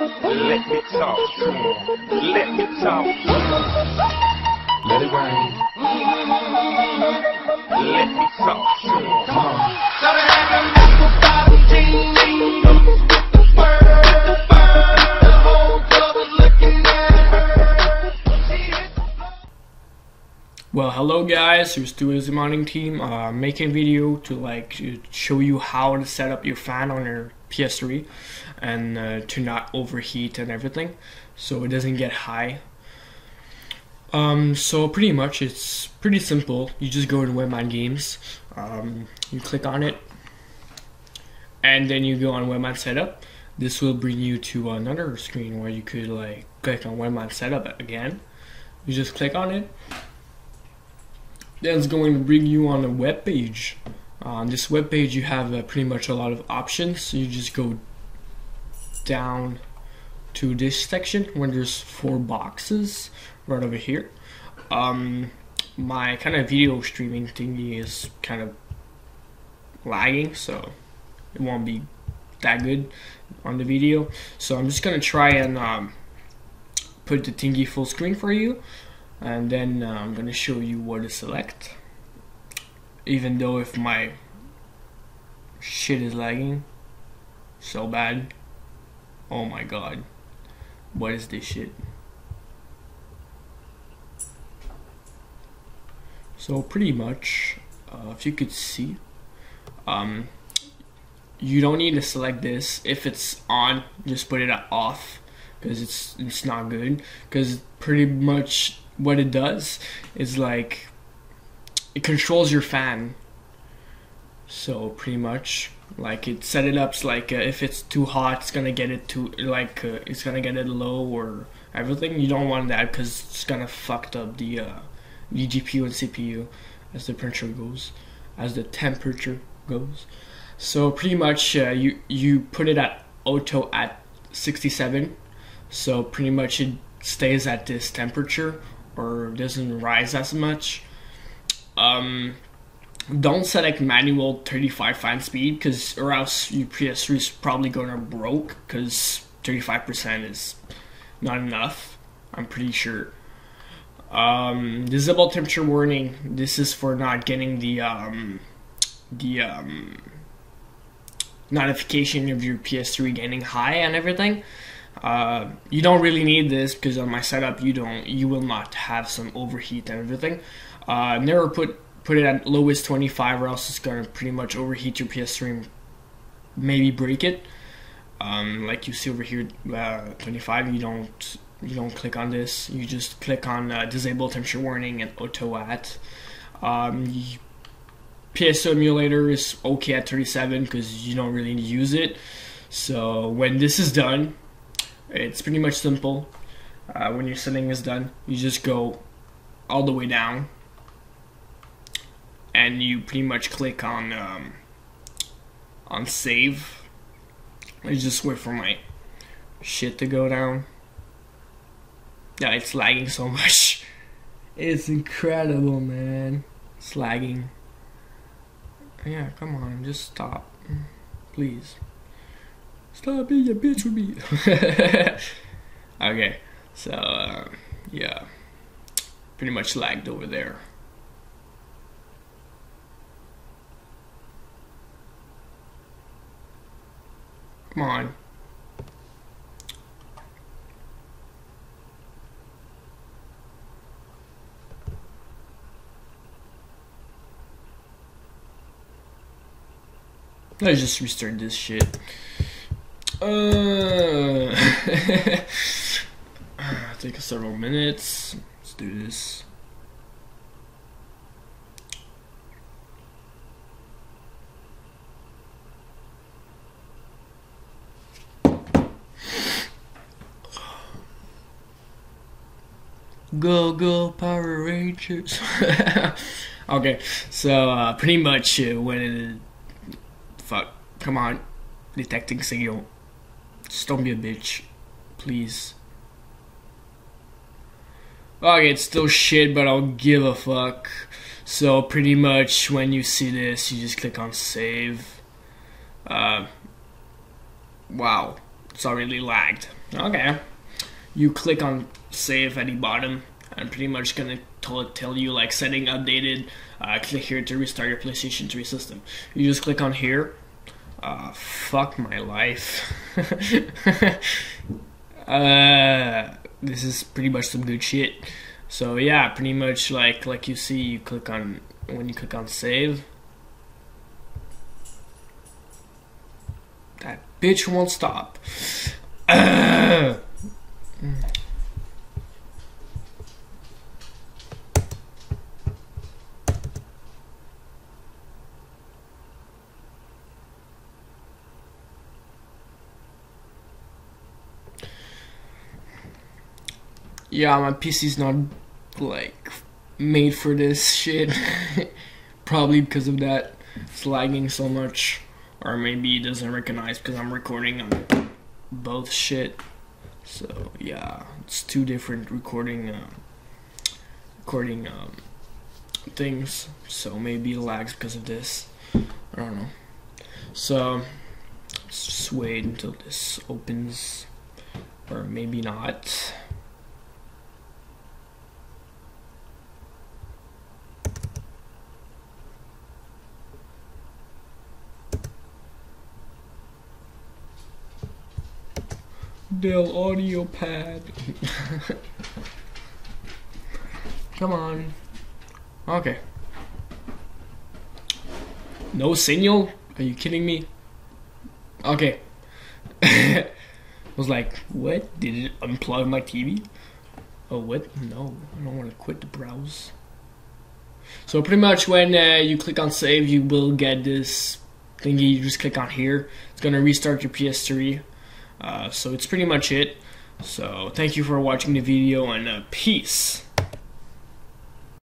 Let me talk. Let me talk. Let it rain. Let me talk. Come on. Hello guys, here's Stu the Modding Team, uh, making a video to like show you how to set up your fan on your PS3 and uh, to not overheat and everything so it doesn't get high. Um, so pretty much it's pretty simple, you just go to Webman Games, um, you click on it and then you go on Webman Setup. This will bring you to another screen where you could like click on Webman Setup again. You just click on it then it's going to bring you on a web page. On this web page, you have uh, pretty much a lot of options. So you just go down to this section where there's four boxes right over here. Um, my kind of video streaming thingy is kind of lagging, so it won't be that good on the video. So I'm just gonna try and um, put the thingy full screen for you and then uh, I'm gonna show you where to select. Even though if my shit is lagging so bad oh my god what is this shit? So pretty much uh, if you could see um, you don't need to select this. If it's on just put it off because it's it's not good. Because pretty much what it does is like it controls your fan. So pretty much like it set it up so like uh, if it's too hot it's gonna get it to like uh, it's gonna get it low or everything. You don't want that because it's gonna fucked up the uh, the GPU and CPU as the temperature goes as the temperature goes. So pretty much uh, you you put it at auto at 67 so pretty much it stays at this temperature or doesn't rise as much. Um, don't set like manual 35 fan speed because or else your PS3 is probably gonna broke because 35% is not enough. I'm pretty sure. Um, disable temperature warning. This is for not getting the um, the um, notification of your PS3 getting high and everything. Uh, you don't really need this because on my setup you don't you will not have some overheat and everything. Uh, never put put it at lowest 25 or else it's gonna pretty much overheat your PS3 and maybe break it. Um, like you see over here, uh, 25. You don't you don't click on this. You just click on uh, disable temperature warning and auto at. Um, PS emulator is okay at 37 because you don't really use it. So when this is done, it's pretty much simple. Uh, when your setting is done, you just go all the way down and you pretty much click on um, on save. I just wait for my shit to go down. Yeah, it's lagging so much. It's incredible, man. It's lagging. Yeah, come on, just stop. Please. Stop being a bitch with me. okay, so uh, yeah, pretty much lagged over there. Come on. Let's just restart this shit. Uh, take several minutes. Let's do this. Go go Power Rangers. okay, so uh, pretty much uh, when it, fuck, come on, detecting signal. Just don't be a bitch. Please. Okay, it's still shit, but I'll give a fuck. So pretty much when you see this, you just click on save. Uh, wow. it's already lagged. Okay. You click on save at the bottom and pretty much gonna tell, tell you like setting updated. Uh, click here to restart your PlayStation 3 system. You just click on here. Uh, fuck my life. uh, this is pretty much some good shit. So yeah, pretty much like like you see, you click on when you click on save. That bitch won't stop. Uh, yeah, my PC's not like made for this shit. Probably because of that. It's lagging so much. Or maybe it doesn't recognize because I'm recording on both shit. So yeah, it's two different recording uh, recording um, things. So maybe it lags because of this. I don't know. So just wait until this opens. Or maybe not. Dell audio pad. Come on. Okay. No signal? Are you kidding me? Okay. I was like, what? Did it unplug my TV? Oh, what? No, I don't want to quit the browse. So pretty much when uh, you click on save, you will get this thingy. You just click on here. It's gonna restart your PS3. Uh, so it's pretty much it. So thank you for watching the video and uh, peace.